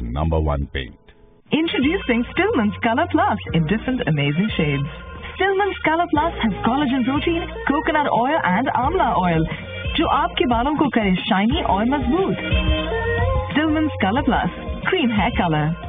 number one paint. Introducing Stillman's Color Plus in different amazing shades. Stillman's Color Plus has collagen protein, coconut oil and amla oil जो आपके बालों को करे shiny और मजबूत Stillman's Color Plus cream hair color